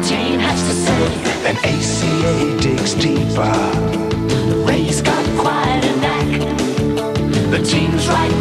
protein has to say. And ACA digs deeper. The race got quite a knack. The team's right